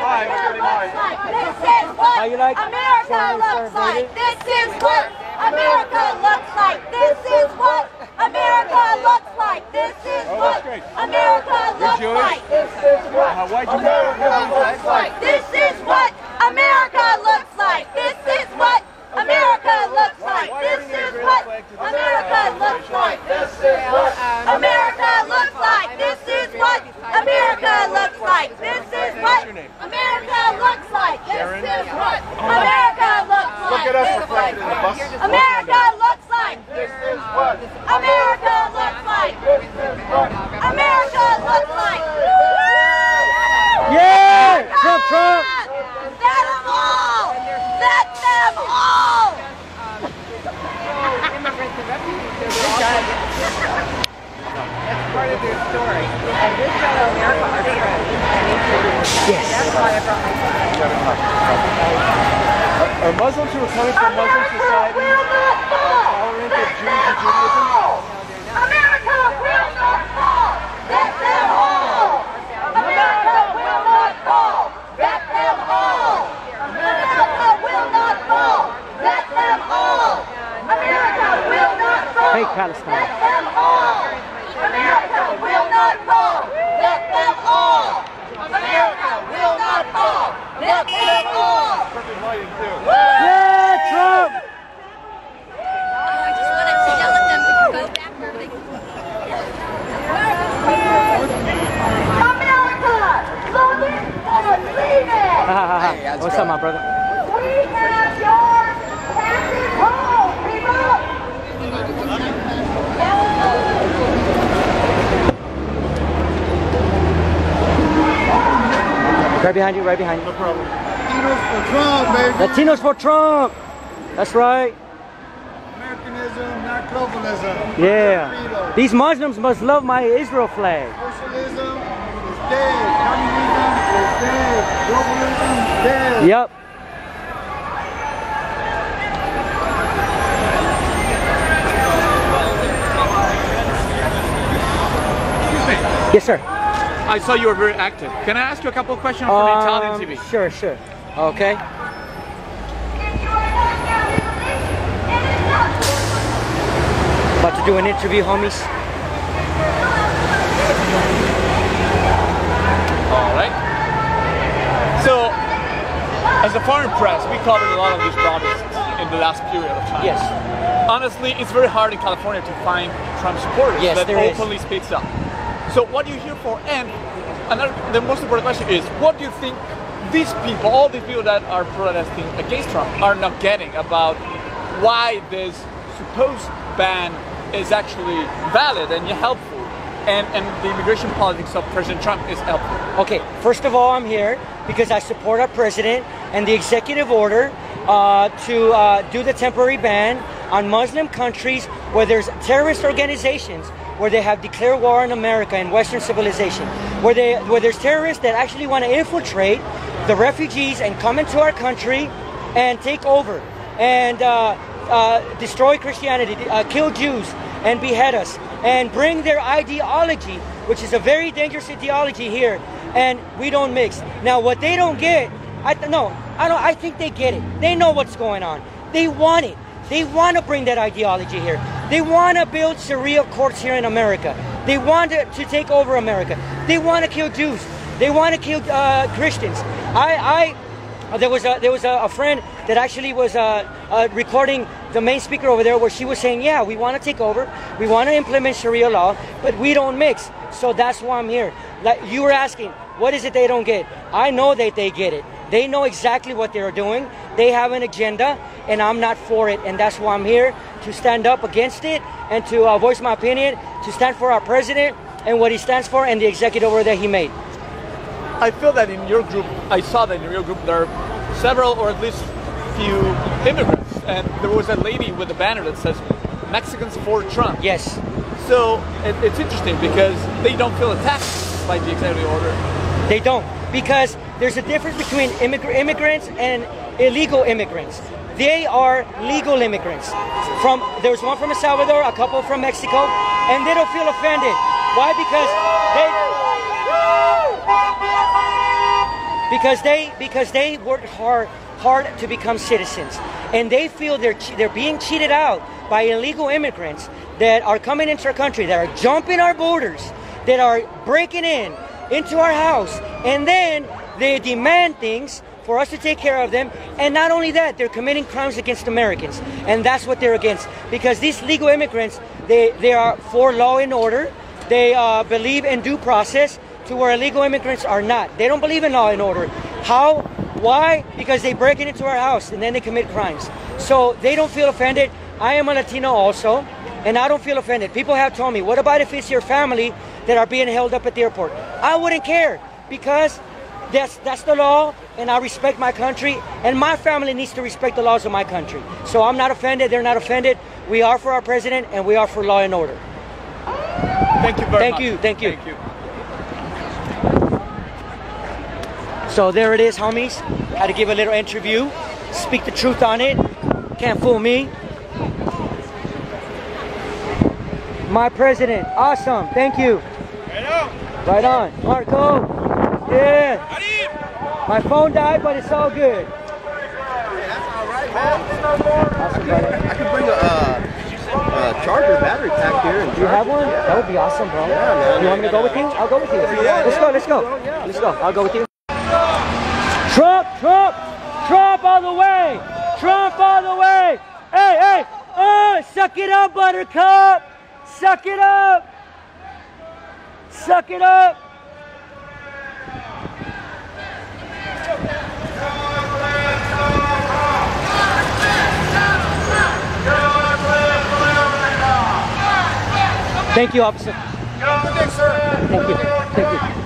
what How you like? America looks like. This is what America looks like. This is what America looks like. This is oh, what America looks like. This is what America looks like. This is what America looks like. This is Right behind you, right behind you. No problem. Latinos for Trump, baby. Latinos for Trump! That's right. Americanism, not globalism. Yeah. These Muslims must love my Israel flag. Socialism is dead. Communism is dead. Globalism is dead. Yep. Yes, sir. I saw you were very active. Can I ask you a couple of questions from Italian Um, TV? Sure, sure. Okay. About to do an interview, homies. All right. So, as a foreign press, we covered a lot of these protests in the last period of time. Yes. Honestly, it's very hard in California to find Trump supporters Yes, that there is. openly speaks up. So, what are you here for? And another, the most important question is, what do you think these people, all these people that are protesting against Trump, are not getting about why this supposed ban is actually valid and helpful, and and the immigration politics of President Trump is helpful? Okay, first of all, I'm here because I support our president and the executive order uh, to uh, do the temporary ban on Muslim countries where there's terrorist organizations where they have declared war on America and Western civilization, where they where there's terrorists that actually want to infiltrate the refugees and come into our country and take over and uh, uh, destroy Christianity, uh, kill Jews and behead us, and bring their ideology, which is a very dangerous ideology here, and we don't mix. Now, what they don't get, I no, I don't. I think they get it. They know what's going on. They want it. They want to bring that ideology here. They want to build Sharia courts here in America. They want to, to take over America. They want to kill Jews. They want to kill uh, Christians. I, I, there was a there was a, a friend that actually was uh, uh, recording the main speaker over there, where she was saying, "Yeah, we want to take over. We want to implement Sharia law, but we don't mix." So that's why I'm here. Like you were asking, what is it they don't get? I know that they get it. They know exactly what they're doing. They have an agenda, and I'm not for it. And that's why I'm here to stand up against it and to uh, voice my opinion, to stand for our president and what he stands for and the executive order that he made. I feel that in your group, I saw that in your group there are several or at least few immigrants, and there was a lady with a banner that says Mexicans for Trump. Yes. So it, it's interesting because they don't feel attacked by the executive order. They don't because there's a difference between immigr- immigrants and illegal immigrants. They are legal immigrants. From there's one from El Salvador, a couple from Mexico, and they don't feel offended. Why? Because they because they because they worked hard hard to become citizens, and they feel they're they're being cheated out by illegal immigrants that are coming into our country, that are jumping our borders, that are breaking in into our house, and then they demand things for us to take care of them. And not only that, they're committing crimes against Americans, and that's what they're against. Because these legal immigrants, they they are for law and order. They uh, believe in due process, to where illegal immigrants are not. They don't believe in law and order. How? Why? Because they break it into our house and then they commit crimes. So they don't feel offended. I am a Latino also, and I don't feel offended. People have told me, what about if it's your family that are being held up at the airport? I wouldn't care because that's that's the law, and I respect my country, and my family needs to respect the laws of my country. So I'm not offended. They're not offended. We are for our president, and we are for law and order. Thank you very Thank much. you. Thank you. Thank you. So there it is, homies. Had to give a little interview, speak the truth on it. Can't fool me. My president, awesome. Thank you. Right on. Marco. Yeah. My phone died, but it's all good. Awesome. I could bring a, uh, a charger battery pack here. And Do you have one? That would be awesome, bro. Yeah, man. You want me to go with you? I'll go with you. Yeah, let's yeah. go, let's go. Let's go. I'll go with you. Trump, Trump, Trump all the way. Trump all the way. Hey, hey. Oh, suck it up, Buttercup. Suck it up. Suck it up. Thank you, officer. Thank you. Thank you.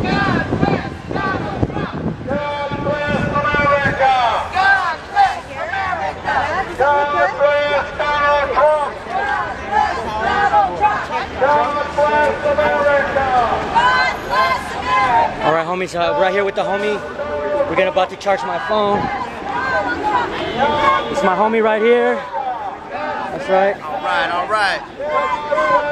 All right, homies. Uh, right here with the homie. We're gonna about to charge my phone. It's my homie right here. That's right. All right, all right.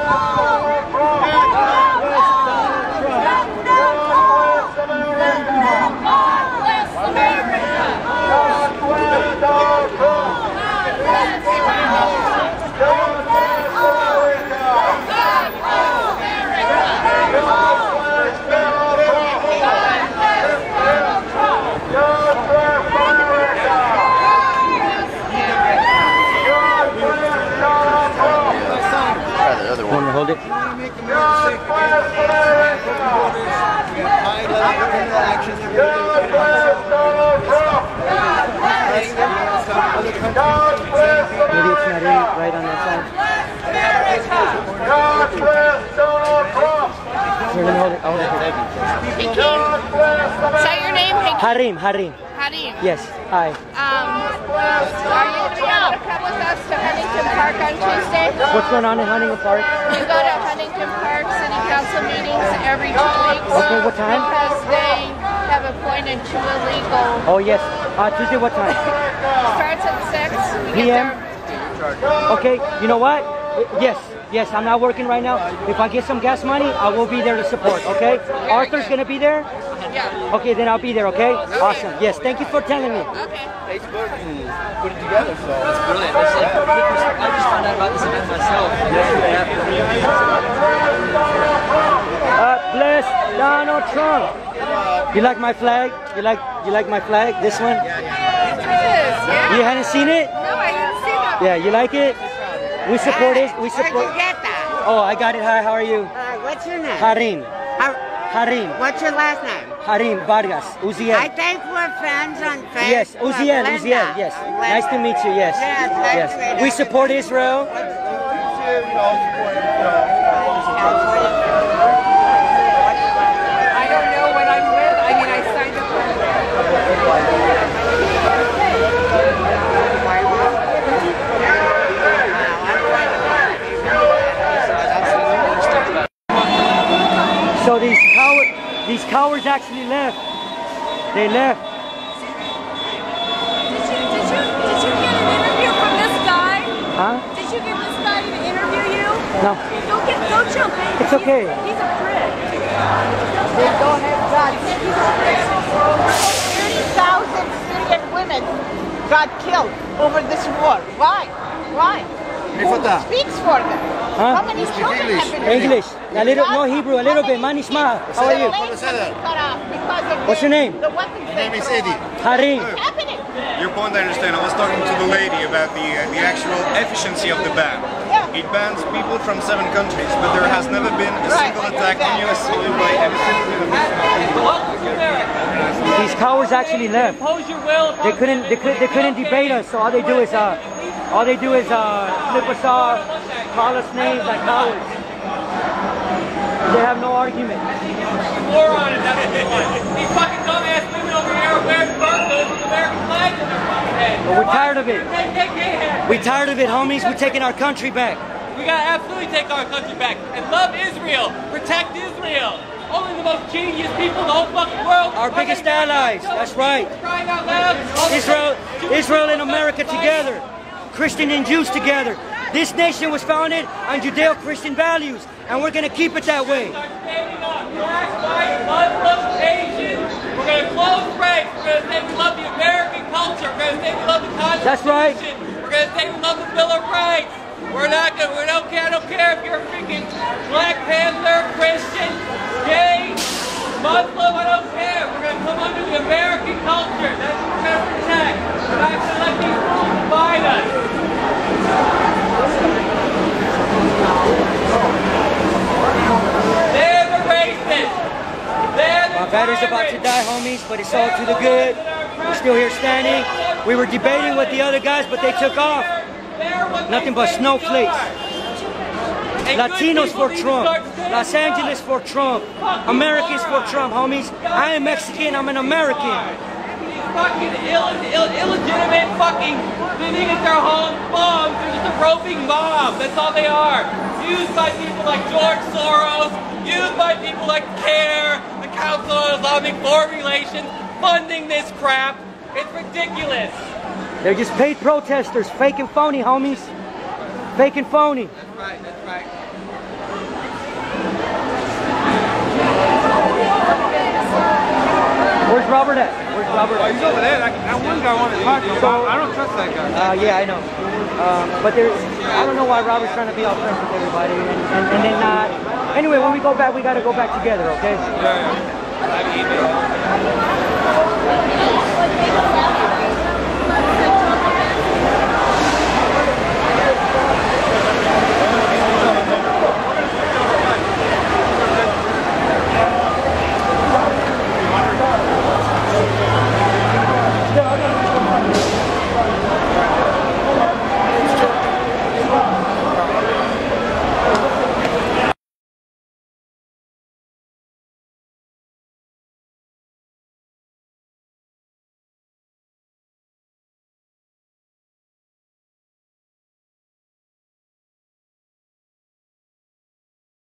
Try the other Want one. to hold it? Maybe it's not in right on that side. Here, let me hold it. I'll hold it. Hey, King. Is that your name? Hey, Harim, Harim. Harim. Yes. Hi. Um, are you going to be able to come with us to Huntington Park on Tuesday? What's going on in Huntington Park? We go to Huntington Park City Council meetings every two weeks. Okay, what time? Because they have appointed two illegal. Oh yes. Uh, Tuesday. What time? Starts at six. PM. Okay. You know what? Yes. Yes. I'm not working right now. If I get some gas money, I will be there to support. Okay. Arthur's gonna be there. Yeah. Okay. Then I'll be there. Okay. Awesome. Yes. Thank you for telling me. Facebook put it together. So That's brilliant. It's like, I just found out about this event myself. Uh, bless Donald Trump. You like my flag? You like you like my flag? This one? yeah. You hadn't seen it? No, I didn't see that. Yeah, you like it? We support it. We support. Where'd get that? Oh, I got it. Hi, how are you? Uh, what's your name? Harim. Harim. What's your last name? Harim Vargas. Uziel. I think we're friends on Facebook. Yes, Uziel, Linda. Uziel, yes. Nice to meet you, yes. Yes, nice to meet yes. We support Israel. I don't know what I'm with. I mean, I signed up So these coward, these cowards actually left. They left. Did you, did you, did you get an interview from this guy? Huh? Did you get this guy to interview you? No. Don't get, don't jump in. It's okay. He's, he's a prick. Go ahead, God. 30,000 Syrian women got killed over this war. Why? Why? Who speaks for them? Huh? How many children have been English. A little, no Hebrew, a little bit. Manishma. How are you? What's your name? My name is Eddie. Harim. Your point I understand. I was talking to the lady about the uh, the actual efficiency of the ban. It bans people from seven countries, but there has never been a single attack on US soil by any citizen of this These cowards actually left. Impose your will. They couldn't, they could, they couldn't debate us. So all they do is, uh, all they do is uh, flip us off, call us names like cowards. They have no argument. Moron is that These fucking dumbass women over here are wearing burqas with American flags on their fucking head. But we're tired of it. We're tired of it, homies. We're taking our country back. We gotta absolutely take our country back and love Israel. Protect Israel. Only the most genius people in the whole fucking world. Our biggest allies. That's right. Crying out loud. Israel, Israel and America together. Christian and Jews together. This nation was founded on Judeo-Christian values, and we're gonna keep it that way. Black, white, Muslim, Asian. We're gonna close ranks. We're gonna say we love the American culture. We're gonna say we love the Constitution. That's right. We're gonna say we love the Bill of Rights. We're not gonna. We don't care. I don't care if you're freaking Black Panther, Christian, gay, Muslim. I don't care. We're gonna come under the American culture. That's what we're gonna protect. We're not gonna let these fools divide us. They're the racists. They're the Our battery's about to die, homies, but it's all to the good. We're still here standing. We were debating with the other guys, but they took off. Nothing but snowflakes. Latinos for Trump. Los Angeles for Trump. Americans for Trump, homies. I am Mexican. I'm an American. fucking Ill, Ill, illegitimate fucking living at their home moms. They're just a roving mob. That's all they are. Used by people like George Soros. Used by people like CARE, Council on Islamic Foreign Relations, funding this crap. It's ridiculous. They're just paid protesters, fake and phony, homies. Fake and phony. That's right. That's right. Where's Robert at? Where's Robert Oh, at? he's over there. That, that one guy wanted to talk to him. I don't trust that guy. Uh, yeah, I know. Um, but there's, I don't know why Robert's trying to be all friends with everybody and, and, and then not. Anyway, when we go back, we got to go back together, okay? Yeah.